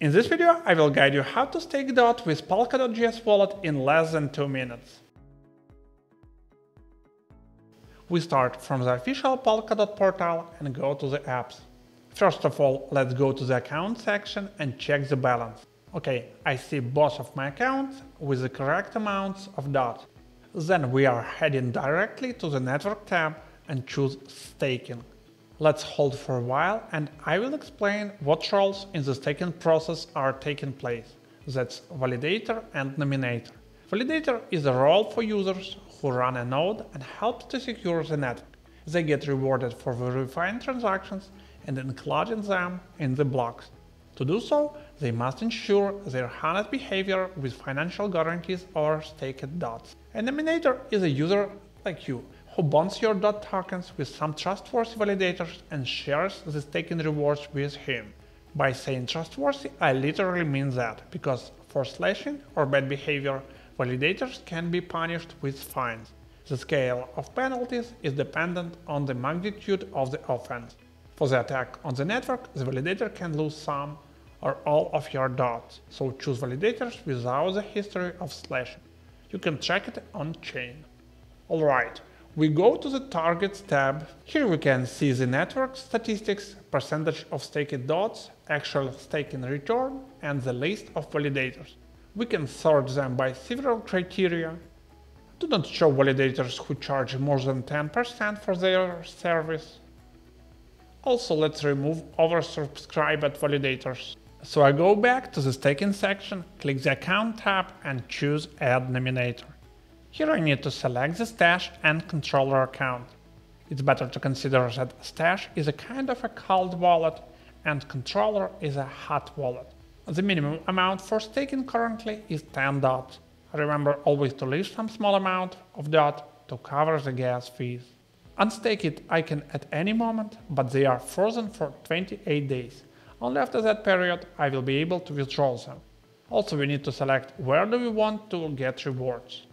In this video, I will guide you how to stake DOT with Polkadot.js wallet in less than 2 minutes. We start from the official Polkadot portal and go to the apps. First of all, let's go to the account section and check the balance. Okay, I see both of my accounts with the correct amounts of DOT. Then we are heading directly to the network tab and choose staking. Let's hold for a while and I will explain what roles in the staking process are taking place. That's validator and nominator. Validator is a role for users who run a node and helps to secure the network. They get rewarded for verifying transactions and including them in the blocks. To do so, they must ensure their honest behavior with financial guarantees or staked dots. A nominator is a user like you who bonds your DOT tokens with some trustworthy validators and shares the staking rewards with him. By saying trustworthy, I literally mean that, because for slashing or bad behavior, validators can be punished with fines. The scale of penalties is dependent on the magnitude of the offense. For the attack on the network, the validator can lose some or all of your dots, so choose validators without the history of slashing. You can check it on chain. Alright, we go to the Targets tab. Here we can see the network statistics, percentage of staked dots, actual staking return, and the list of validators. We can sort them by several criteria. Do not show validators who charge more than 10% for their service. Also, let's remove oversubscribed validators. So I go back to the staking section, click the account tab and choose add nominator. Here I need to select the stash and controller account. It's better to consider that stash is a kind of a cold wallet and controller is a hot wallet. The minimum amount for staking currently is 10 DOT. Remember always to leave some small amount of DOT to cover the gas fees. Unstake it I can at any moment, but they are frozen for 28 days. Only after that period I will be able to withdraw them. Also we need to select where do we want to get rewards.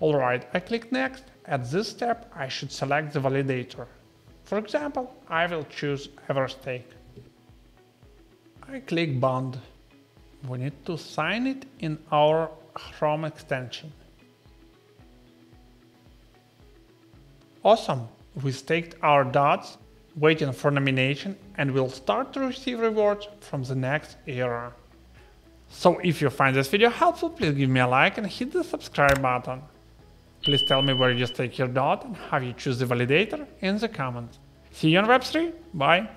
Alright, I click next. At this step, I should select the validator. For example, I will choose Everstake. I click bond. We need to sign it in our Chrome extension. Awesome! We staked our dots, waiting for nomination, and we'll start to receive rewards from the next era. So if you find this video helpful, please give me a like and hit the subscribe button. Please tell me where you stake your dot and how you choose the validator in the comments. See you on Web3. Bye.